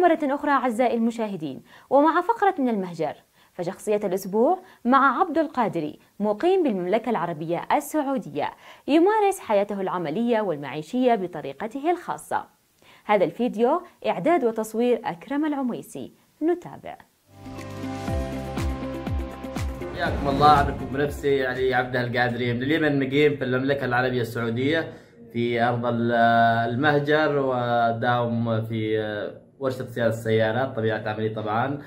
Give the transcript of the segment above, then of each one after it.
مرة أخرى أعزائي المشاهدين. ومع فقرة من المهجر فشخصية الأسبوع مع عبد القادري مقيم بالمملكة العربية السعودية يمارس حياته العملية والمعيشية بطريقته الخاصة. هذا الفيديو إعداد وتصوير أكرم العميسي. نتابع. حياكم الله اعرفكم بنفسي. يعني عبد القادري من اليمن مقيم في المملكة العربية السعودية في أرض المهجر وداوم في ورشة صيانه السيارات طبيعة عملي طبعا.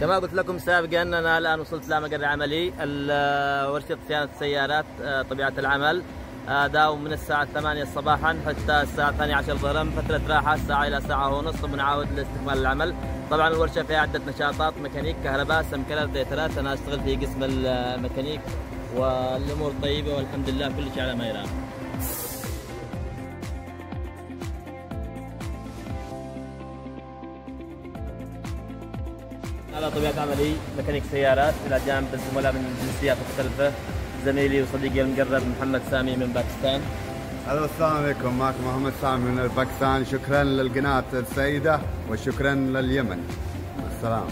كما قلت لكم سابقا أنا الآن وصلت لمقر عملي. ورشة صيانه السيارات طبيعة العمل داوم من الساعة 8 صباحا حتى الساعة 12 ظهرا. فترة راحة ساعة إلى ساعة ونص ثم نعاود لاستكمال العمل. طبعا الورشة فيها عدة نشاطات ميكانيك كهرباء سمكرة تيترات أنا أشتغل في قسم الميكانيك والأمور طيبة والحمد لله كل شيء على ما يرام. على طبيعة عملي ميكانيك سيارات إلى جانب الزملاء من جنسيات مختلفة. زميلي وصديقي المقرب محمد سامي من باكستان. ألو السلام عليكم معكم محمد سامي من باكستان. شكرا للقناة السيدة وشكرا لليمن. السلام.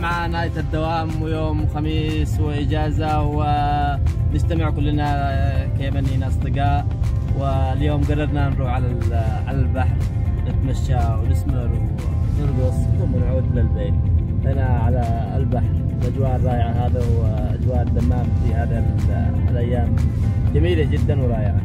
مع نهاية الدوام ويوم خميس وإجازة ونجتمع كلنا كيمنيين أصدقاء. واليوم قررنا نروح على على البحر. نتمشى ونسمر ونرقص ثم نعود للبيت هنا على البحر الأجواء الرائعة هذا وأجواء الدمام في هذا الأيام. جميلة جدا ورائعة.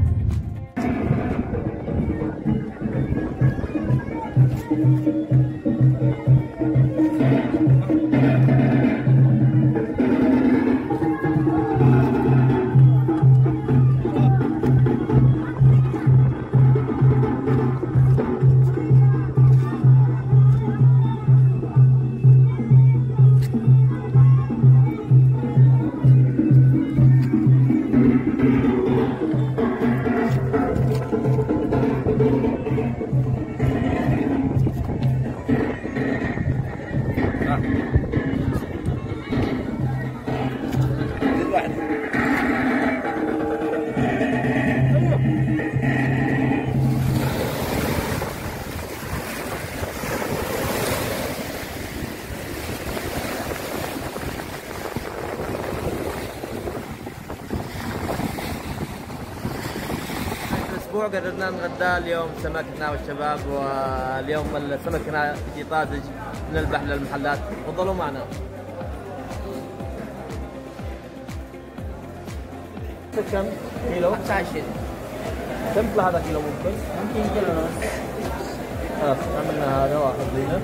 الأسبوع قررنا نغدى اليوم سمك والشباب واليوم السمك هنا في طازج من البحر للمحلات. تفضلوا معنا. كم؟ كيلو؟ 25 كم يطلع هذا كيلو ممكن؟ ممكن كيلو ونص. خلاص عملنا هذا واحد زينه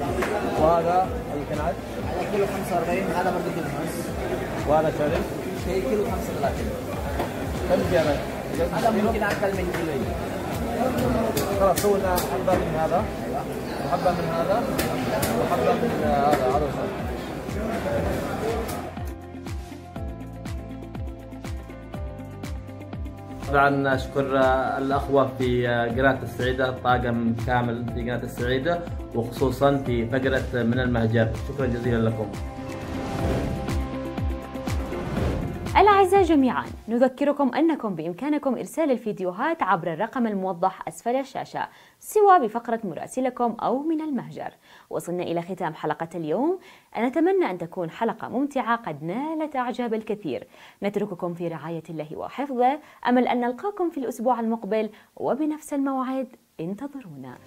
وهذا الكنعت هذا كيلو 45 هذا برضه كيلو ونص. وهذا شرب كيلو 35 كم زياده؟ هذا ممكن أقل من كيلو خلاص سوينا حبة من هذا. وحبه من هذا. وحبة من هذا هذا طبعا أشكر الأخوة في قناة السعيدة الطاقم كامل في قناة السعيدة وخصوصا في فقرة من المهجر. شكرا جزيلا لكم. جميعا. نذكركم أنكم بإمكانكم إرسال الفيديوهات عبر الرقم الموضح أسفل الشاشة سواء بفقرة مراسلكم أو من المهجر وصلنا إلى ختام حلقة اليوم. نتمنى أن تكون حلقة ممتعة قد نالت أعجاب الكثير. نترككم في رعاية الله وحفظه. أمل أن نلقاكم في الأسبوع المقبل وبنفس الموعد. انتظرونا.